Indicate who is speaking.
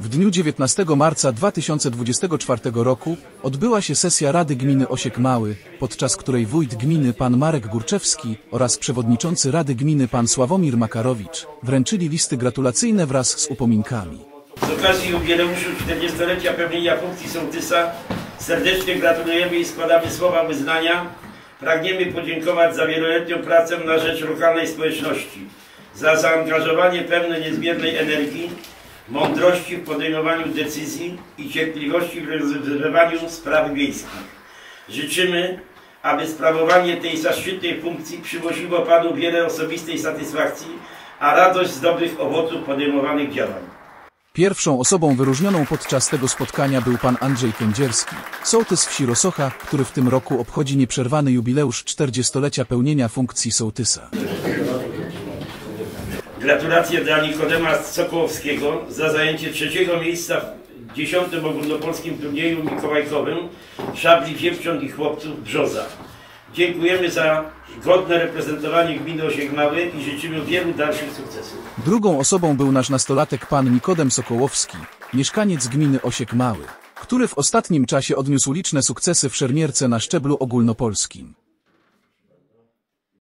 Speaker 1: W dniu 19 marca 2024 roku odbyła się sesja Rady Gminy Osiek Mały, podczas której wójt gminy pan Marek Górczewski oraz przewodniczący Rady Gminy pan Sławomir Makarowicz wręczyli listy gratulacyjne wraz z upominkami.
Speaker 2: Z okazji jubileuszu 40-lecia pełnienia funkcji sołtysa serdecznie gratulujemy i składamy słowa uznania. Pragniemy podziękować za wieloletnią pracę na rzecz lokalnej społeczności, za zaangażowanie pełne niezmiernej energii, mądrości w podejmowaniu decyzji i cierpliwości w rozwiązywaniu spraw wiejskich. Życzymy, aby sprawowanie tej zaszczytnej funkcji przynosiło Panu wiele osobistej satysfakcji, a radość z dobrych owoców podejmowanych działań.
Speaker 1: Pierwszą osobą wyróżnioną podczas tego spotkania był pan Andrzej Kędzierski, sołtys wsi Rosocha, który w tym roku obchodzi nieprzerwany jubileusz 40-lecia pełnienia funkcji sołtysa.
Speaker 2: Gratulacje dla Nikodema Sokołowskiego za zajęcie trzeciego miejsca w dziesiątym ogólnopolskim turnieju mikołajkowym szabli dziewcząt i chłopców Brzoza. Dziękujemy za godne reprezentowanie gminy Osiek Mały i życzymy wielu dalszych sukcesów.
Speaker 1: Drugą osobą był nasz nastolatek pan Nikodem Sokołowski, mieszkaniec gminy Osiek Mały, który w ostatnim czasie odniósł liczne sukcesy w szermierce na szczeblu ogólnopolskim.